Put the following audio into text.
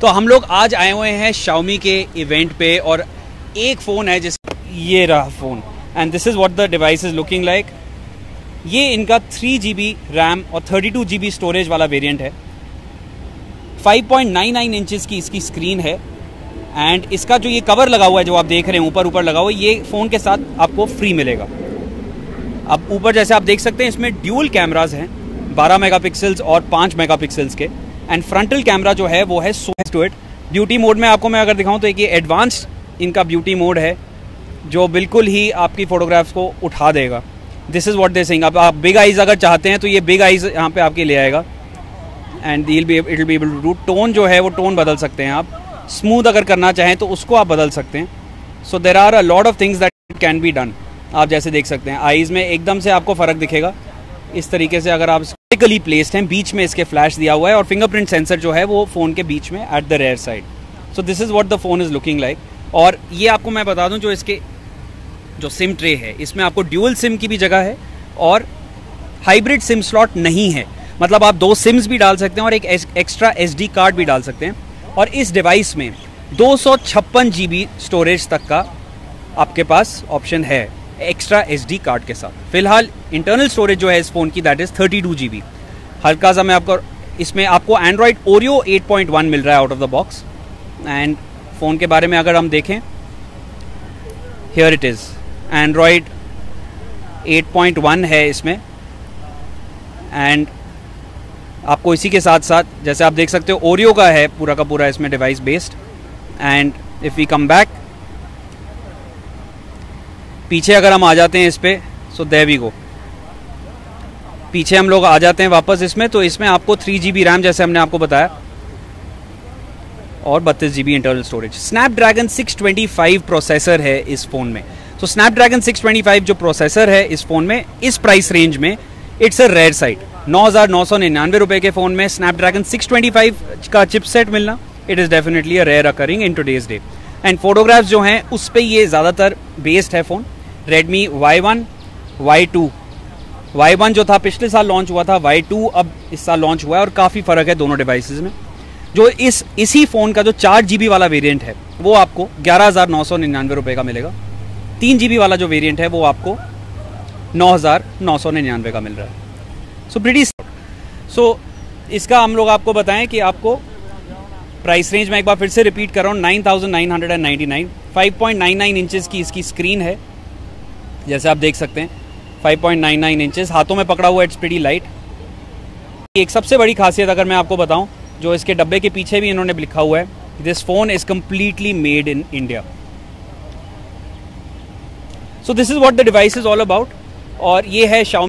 तो हम लोग आज आए हुए हैं शाओमी के इवेंट पे और एक फ़ोन है जिस ये रहा phone and this is what the device is looking like ये इनका थ्री जी बी रैम और thirty two G B storage वाला वेरिएंट है. Five point nine nine inches की इसकी स्क्रीन है. एंड इसका जो ये कवर लगा हुआ है, जो आप देख रहे हैं, ऊपर ऊपर लगा हुआ ये फ़ोन के साथ आपको फ्री मिलेगा. अब ऊपर जैसे आप देख सकते हैं, इसमें ड्यूल कैमराज हैं 12 मेगापिक्सल्स और 5 मेगापिक्सल्स के. एंड फ्रंटल कैमरा जो है, वो है so to it beauty mode में आपको मैं अगर दिखाऊँ तो एक ये एडवांस्ड इनका ब्यूटी मोड है, जो बिल्कुल ही आपकी फोटोग्राफ्स को उठा देगा। This is what they sing अब आप बिग आइज़ अगर चाहते हैं तो ये बिग आइज़ यहाँ पे आपके ले आएगा। And it be able to do tone जो है, वो टोन बदल सकते हैं आप। स्मूथ अगर करना चाहें तो उसको आप बदल सकते हैं। So there are a lot of things that can be done आप जैसे देख सकते हैं आइज़ में एकदम से आपको फ़र्क दिखेगा। इस तरीके से अगर आप वर्टिकली प्लेस्ड हैं, बीच में इसके फ्लैश दिया हुआ है और फिंगरप्रिंट सेंसर जो है वो फ़ोन के बीच में at the rear side so this is what the phone is looking like और ये आपको मैं बता दूँ जो इसके जो सिम ट्रे है, इसमें आपको ड्यूअल सिम की भी जगह है और हाइब्रिड सिम स्लॉट नहीं है। मतलब आप दो सिम्स भी डाल सकते हैं और एक एक्स्ट्रा एस कार्ड भी डाल सकते हैं। और इस डिवाइस में दो सौ स्टोरेज तक का आपके पास ऑप्शन है एक्स्ट्रा एस कार्ड के साथ। फ़िलहाल इंटरनल स्टोरेज जो है इस फ़ोन की that is thirty two G B हल्का सा मैं आपको, इसमें आपको एंड्रॉयड ओरियो 8.1 मिल रहा है out of the box and phone के बारे में अगर हम देखें हेयर इट इज़ एंड्रॉयड 8.1 है इसमें. एंड आपको इसी के साथ साथ, जैसे आप देख सकते हो ओरियो का है पूरा का पूरा इसमें device based and if we come back पीछे अगर हम आ जाते हैं इस पर सो दे वी गो पीछे हम लोग आ जाते हैं वापस इसमें तो इसमें आपको थ्री जी बी रैम जैसे हमने आपको बताया, और बत्तीस G B internal storage Snapdragon 625 processor है इस फ़ोन में। तो स्नैपड्रैगन 625 जो प्रोसेसर है इस फ़ोन में, इस प्राइस रेंज में इट्स अ रेयर साइट नौ हज़ार नौ सौ निन्यानवे रुपए के फ़ोन में स्नैपड्रैगन 625 का चिपसेट मिलना it is definitely a rare occurring in today's day and photographs जो हैं, उस पर ये ज़्यादातर बेस्ड है phone Redmi Y one Y two Y one जो था, पिछले साल लॉन्च हुआ था वाई टू अब इस साल लॉन्च हुआ है और काफ़ी फ़र्क है दोनों डिवाइसेस में। जो इस, इसी फ़ोन का जो चार जी वाला वेरिएंट है, वो आपको ग्यारह हज़ार नौ सौ निन्यानवे रुपये का मिलेगा। तीन जी वाला जो वेरिएंट है, वो आपको नौ हज़ार नौ सौ निन्यानवे का मिल रहा है। सो ब्रिटिश सो इसका हम लोग आपको बताएँ कि आपको प्राइस रेंज में एक बार फिर से रिपीट कर रहा हूँ nine thousand nine hundred and ninety nine five point nine nine inches की इसकी स्क्रीन है। जैसे आप देख सकते हैं 5.99 इंचेस हाथों में पकड़ा हुआ इट्स प्रीटी लाइट एक सबसे बड़ी खासियत अगर मैं आपको बताऊँ, जो इसके डब्बे के पीछे भी इन्होंने लिखा हुआ है this phone is completely made in India so this is what the device is all about और ये है शाओमी